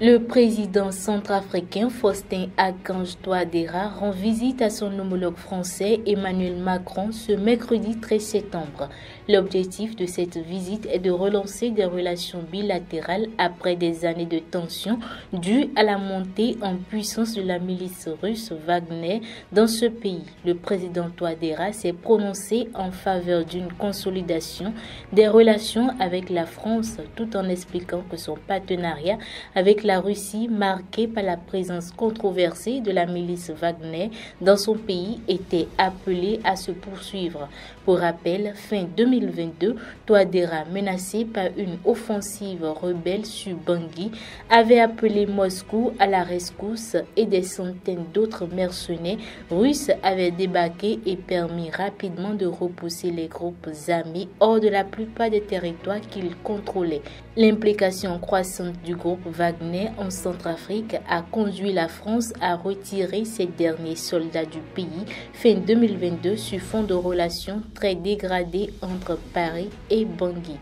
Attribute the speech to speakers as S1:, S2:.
S1: Le président centrafricain Faustin Akange Touadéra rend visite à son homologue français Emmanuel Macron ce mercredi 13 septembre. L'objectif de cette visite est de relancer des relations bilatérales après des années de tensions dues à la montée en puissance de la milice russe Wagner dans ce pays. Le président Touadéra s'est prononcé en faveur d'une consolidation des relations avec la France tout en expliquant que son partenariat avec la Russie, marquée par la présence controversée de la milice Wagner dans son pays, était appelée à se poursuivre. Pour rappel, fin 2022, Touadéra, menacé par une offensive rebelle sur Bangui, avait appelé Moscou à la rescousse et des centaines d'autres mercenaires russes avaient débarqué et permis rapidement de repousser les groupes armés hors de la plupart des territoires qu'ils contrôlaient. L'implication croissante du groupe Wagner en Centrafrique a conduit la France à retirer ses derniers soldats du pays fin 2022 sur fond de relations très dégradées entre Paris et Bangui.